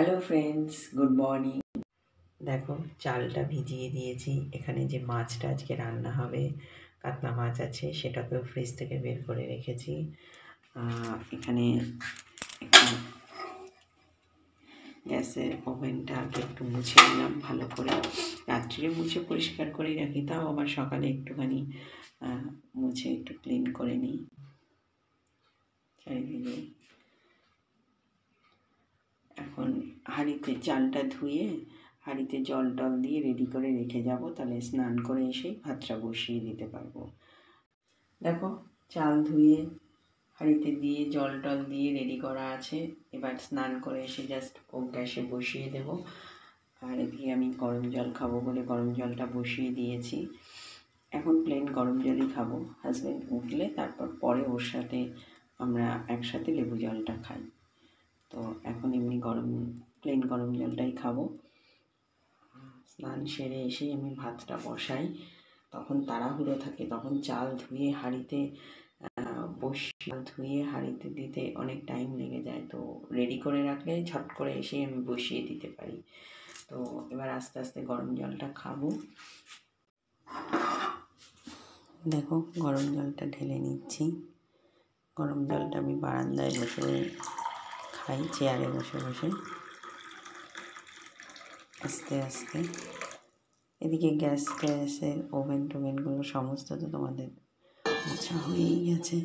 Hello friends good morning দেখো, চালটা ভিজিয়ে দিয়েছি। এখানে যে মাছটা আজকে রান্না হবে, কাতলা মাছ আছে, সেটাকেও ফ্রিজ থেকে বের করে রেখেছি। এখানে গ্যাসের ওভেনটা আগে একটু মুছে নিলাম, ভালো করে। রাত্রিরে মুছে পরিষ্কার করেই রাখি, তাও আবার সকালে একটুখানি মুছে একটু ক্লিন করে নিই। চারিদিকে এখন হাঁড়িতে চালটা ধুয়ে হাঁড়িতে জল টল দিয়ে রেডি করে রেখে যাব। তাহলে স্নান করে এসেই ভাতটা বসিয়ে দিতে পারব। দেখো, চাল ধুয়ে হাঁড়িতে দিয়ে জল টল দিয়ে রেডি করা আছে। এবার স্নান করে এসে জাস্ট ও গ্যাসে বসিয়ে দেব। আর এদিকে আমি গরম জল খাব বলে গরম জলটা বসিয়ে দিয়েছি। এখন প্লেন গরম জলই খাব। হাজব্যান্ড উঠলে তারপর পরে ওর সাথে আমরা একসাথে লেবু জলটা খাই। তো এখন এমনি গরম প্লেন গরম জলটাই খাব। স্নান সেরে এসেই আমি ভাতটা বসাই। তখন তাড়াহুড়ো থাকে, তখন চাল ধুয়ে হাঁড়িতে বসি ধুয়ে হাঁড়িতে দিতে অনেক টাইম লেগে যায়। তো রেডি করে রাখলে ঝট করে এসে আমি বসিয়ে দিতে পারি। তো এবার আস্তে আস্তে গরম জলটা খাব। দেখো গরম জলটা ঢেলে নিচ্ছি। গরম জলটা আমি বারান্দায় বসে খাই, চেয়ারে বসে বসে। আস্তে আস্তে। এদিকে গ্যাস ট্যাসের ওভেন, টোভেনগুলো সমস্ত তো তোমাদের আচ্ছা হয়েই গেছে।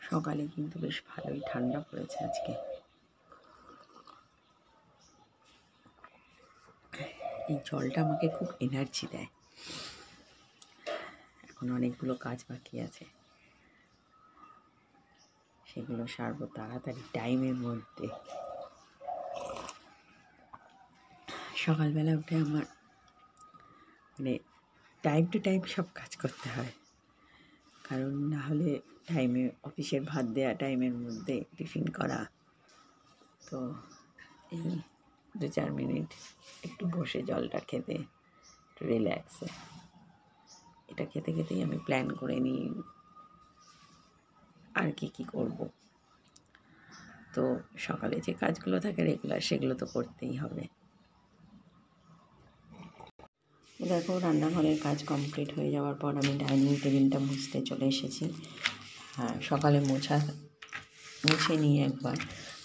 সকালে কিন্তু বেশ ভালোই ঠান্ডা পড়েছে আজকে। এই জলটা আমাকে খুব এনার্জি দেয়। এখন অনেকগুলো কাজ বাকি আছে। সেগুলো সারবো তাড়াতাড়ি টাইমের মধ্যে। সকালবেলা উঠে আমার মানে টাইম টু টাইম সব কাজ করতে হয়। কারণ না হলে টাইমে অফিসের ভাত দেওয়া টাইমের মধ্যে টিফিন করা। তো এই দু চার মিনিট একটু বসে জলটা খেতে, একটু রিল্যাক্সে এটা খেতে খেতেই আমি প্ল্যান করে নিই। আর কি কি করব। তো সকালে যে কাজগুলো থাকে রেগুলার সেগুলো তো করতেই হবে। দেখো রান্নাঘরের কাজ কমপ্লিট হয়ে যাওয়ার পর আমি ডাইনিং টেবিলটা মুছতে চলে এসেছি। হ্যাঁ সকালে মোছা মুছে নিই একবার,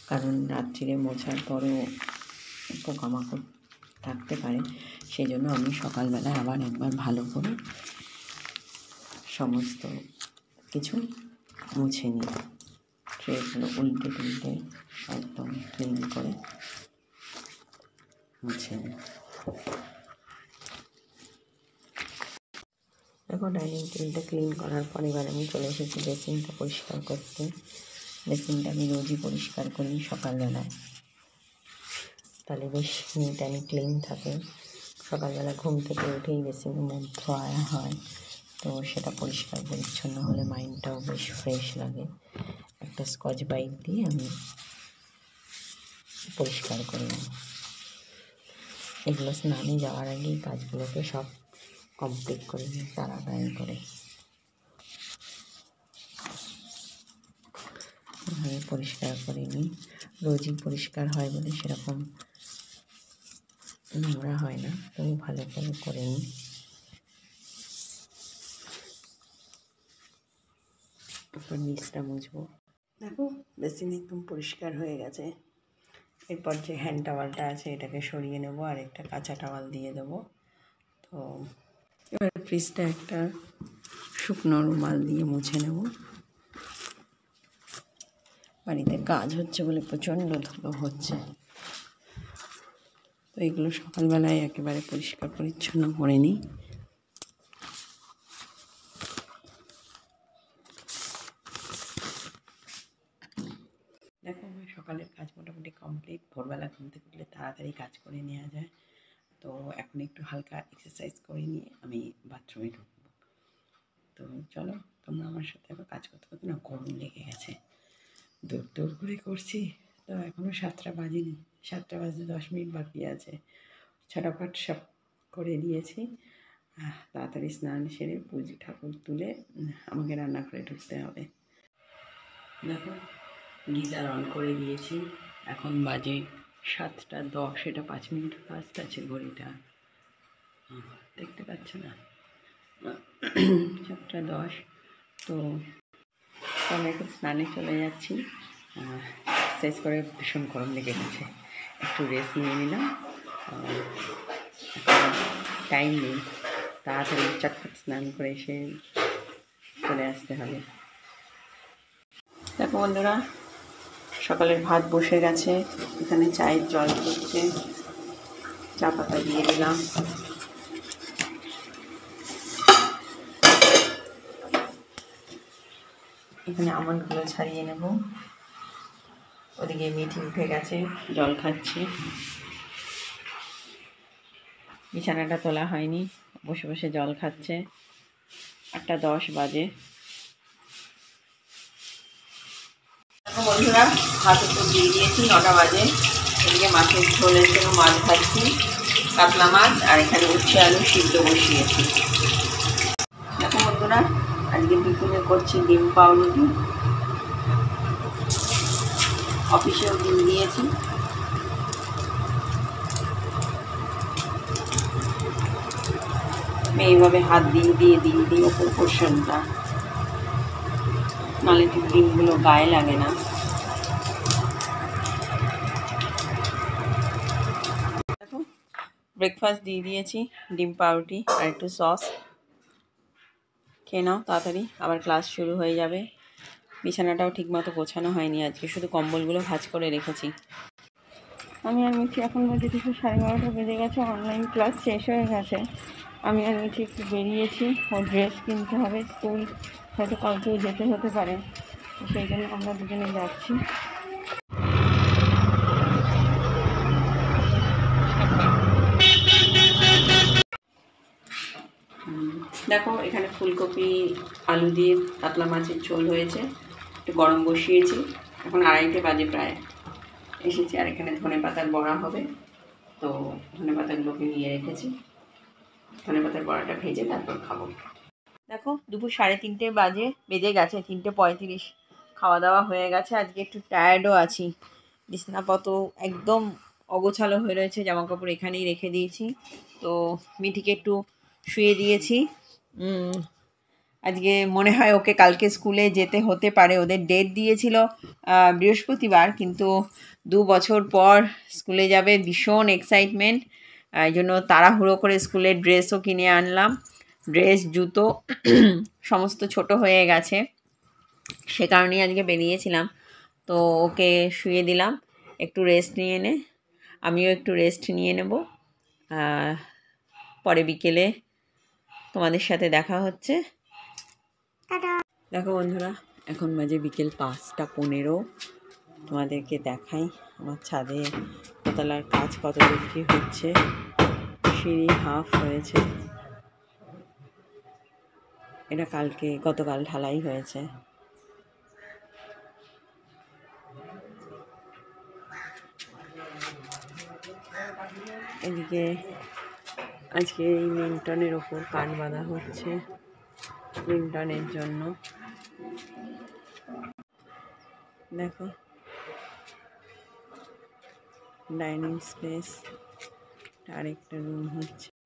কারণ রাত্রিরে মোছার পরও পোকামাকড় থাকতে পারে। সেই জন্য আমি সকালবেলা আবার একবার ভালো করে সমস্ত কিছু মুছে নিই ট্রেগুলো উল্টে টুলটে একদম ক্লিন করে মুছে নিই দেখো ডাইনিং টেবিলটা ক্লিন করার পর এবার আমি চলে এসেছি বেসিনটা পরিষ্কার করতে। বেসিনটা আমি রোজই পরিষ্কার করি সকালবেলায় তাহলে বেশ নিট অ্যান্ড ক্লিন থাকে। সকালবেলা ঘুম থেকে উঠেই বেসিনের মধ্যে আয়া হয়। তো সেটা পরিষ্কার পরিচ্ছন্ন হলে মাইন্ডটাও বেশ ফ্রেশ লাগে। একটা স্কচ বাইট দিয়ে আমি পরিষ্কার করে নিই এগুলো স্নানে যাওয়ার আগেই কাজগুলোকে সব কমপ্লিট করে নিই, তাড়াতাড়ি করে। পরিষ্কার করে নিই। রোজই পরিষ্কার হয় বলে সেরকম নোংরা হয় না, তবু ভালো করে করে নিই। তারপর নিচটা মুছবো। দেখো, বেসিন একদম পরিষ্কার হয়ে গেছে। এরপর যে হ্যান্ড টাওয়ালটা আছে, এটাকে সরিয়ে নেব আর একটা কাঁচা টাওয়াল দিয়ে দেবো। তো এবার ফ্রিজটা একটা শুকনো রুমাল দিয়ে মুছে নেব। বাড়িতে কাজ হচ্ছে বলে প্রচণ্ড ধুলো হচ্ছে। তো এগুলো সকালবেলায় একেবারে পরিষ্কার পরিচ্ছন্ন করে নিই। দেখো, আমার সকালের কাজ মোটামুটি কমপ্লিট ভোরবেলা ঘুম থেকে উঠলে তাড়াতাড়ি কাজ করে নেওয়া যায়। তো এখন একটু হালকা এক্সারসাইজ করে নিয়ে আমি বাথরুমে ঢুকবো। তো চলো, তোমরা আমার সাথে আবার কাজ করতে করতে না গরম লেগে গেছে। দৌড় দৌড় করে করছি। তো এখনও সাতটা বাজেনি। সাতটা বাজতে দশ মিনিট বাকি আছে। ছটাফট সব করে দিয়েছি তাড়াতাড়ি স্নান সেরে পুজো ঠাকুর তুলে আমাকে রান্না করে ঢুকতে হবে। দেখো গিজার অন করে দিয়েছি। এখন বাজে সাতটা দশ, এটা পাঁচ মিনিট ফাস্ট আছে ঘড়িটা। দেখতে পাচ্ছ না। সাতটা দশ, তো তো আমি এখন স্নানে চলে যাচ্ছি। শেষ করে ভীষণ গরম লেগে গেছে। একটু রেস্ট নিয়ে নিলাম। টাইম নেই। তাড়াতাড়ি চটপট স্নান করে এসে চলে আসতে হবে। দেখো বন্ধুরা সকালের ভাত বসে গেছে, এখানে চায়ের জল করছে চা পাতা দিয়ে দিলাম। এখানে আমন্ডগুলো ছাড়িয়ে নেব। ওদিকে মিঠি উঠে গেছে, জল খাচ্ছে। বিছানাটা তোলা হয়নি, বসে বসে জল খাচ্ছে। আটটা দশ বাজে দেখো বন্ধুরা, ভাত উপর দিয়ে দিয়েছি, নটা বাজে। এদিকে মাছের ঝোলের জন্য মাছ ভাজছি, কাতলা মাছ, আর এখানে উচ্ছে আলু সিদ্ধ বসিয়েছি। দেখো বন্ধুরা, আজকে টিফিনে করছি ডিম পাউরুটি। অফিসেও ডিম দিয়েছি। এইভাবে হাত দিয়ে দিয়ে দিয়ে দিই ওপর পোর্শনটা নাহলে ঠিক ডিমগুলো গায়ে লাগে না। দেখো ব্রেকফাস্ট দিয়ে দিয়েছি, ডিম পাউরুটি আর একটু সস খেয়ে নাও তাড়াতাড়ি, আবার ক্লাস শুরু হয়ে যাবে। বিছানাটাও ঠিকমতো গোছানো হয়নি আজকে, শুধু কম্বলগুলো ভাঁজ করে রেখেছি। আমি আর মিঠি, এখন বাজে কিছু সাড়ে বারোটা বেজে গেছে অনলাইন ক্লাস শেষ হয়ে গেছে। আমি আর মিঠি একটু বেরিয়েছি, ওর ড্রেস কিনতে হবে স্কুল হয়তো কালকেও যেতে হতে পারে। সেই জন্য আমরা দুজনে যাচ্ছি। দেখো, এখানে ফুলকপি, আলু দিয়ে কাতলা মাছের ঝোল হয়েছে। একটু গরম বসিয়েছি। এখন আড়াইটে বাজে প্রায়। এসেছি আর এখানে ধনে পাতার বড়া হবে। তো ধনে পাতাগুলোকে নিয়ে রেখেছি। ধনে পাতার বড়াটা ভেজে তারপর খাব। দেখো, দুপুর সাড়ে তিনটে বাজে, বেজে গেছে, তিনটে পঁয়ত্রিশ। খাওয়া দাওয়া হয়ে গেছে, আজকে একটু টায়ার্ডও আছি। বিছনাপত একদম অগোছালো হয়ে রয়েছে জামা কাপড় এখানেই রেখে দিয়েছি। তো মিঠিকে একটু শুয়ে দিয়েছি। আজকে মনে হয় ওকে কালকে স্কুলে যেতে হতে পারে, ওদের ডেট দিয়েছিল বৃহস্পতিবার, কিন্তু দু বছর পর স্কুলে যাবে, ভীষণ এক্সাইটমেন্ট এই জন্য তাড়াহুড়ো করে স্কুলের ড্রেসও কিনে আনলাম। ড্রেস জুতো সমস্ত ছোট হয়ে গেছে। সে কারণেই আজকে বেরিয়েছিলাম। তো ওকে শুয়ে দিলাম। একটু রেস্ট নিয়ে নে। আমিও একটু রেস্ট নিয়ে নেব। পরে বিকেলে তোমাদের সাথে দেখা হচ্ছে। দেখো বন্ধুরা এখন বাজে বিকেল পাঁচটা পনেরো। তোমাদেরকে দেখাই আমার ছাদে দোতলার কাজ কত দূর কি হচ্ছে। সিঁড়ি হাফ হয়েছে। এটা কালকে, গতকাল ঢালাই হয়েছে। এদিকে আজকে এই লিংটনের ওপর কাঠ বাঁধা হচ্ছে লিংটনের জন্য। দেখো, ডাইনিং স্পেস, আরেকটা রুম হচ্ছে।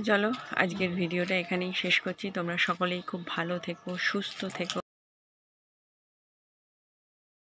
তো চলো আজকের ভিডিওটা এখানেই শেষ করছি। তোমরা সকলেই খুব ভালো থেকো সুস্থ থেকো।